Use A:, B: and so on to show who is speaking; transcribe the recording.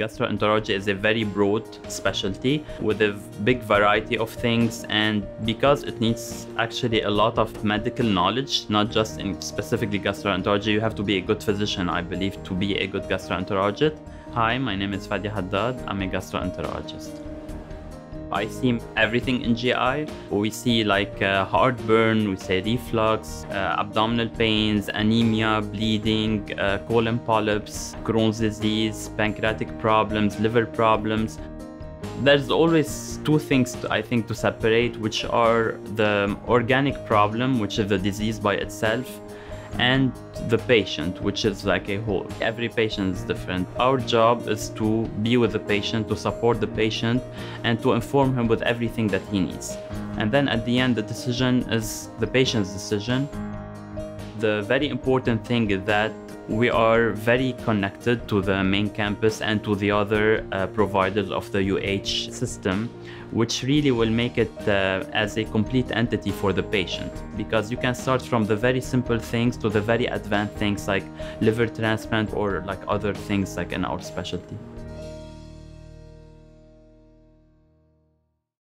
A: Gastroenterology is a very broad specialty with a big variety of things and because it needs actually a lot of medical knowledge, not just in specifically gastroenterology, you have to be a good physician, I believe, to be a good gastroenterologist. Hi, my name is Fady Haddad. I'm a gastroenterologist. I see everything in GI. We see like uh, heartburn, we say reflux, uh, abdominal pains, anemia, bleeding, uh, colon polyps, Crohn's disease, pancreatic problems, liver problems. There's always two things to, I think to separate, which are the organic problem, which is the disease by itself, and the patient, which is like a whole. Every patient is different. Our job is to be with the patient, to support the patient, and to inform him with everything that he needs. And then at the end, the decision is the patient's decision. The very important thing is that we are very connected to the main campus and to the other uh, providers of the UH system, which really will make it uh, as a complete entity for the patient. Because you can start from the very simple things to the very advanced things like liver transplant or like other things like in our specialty.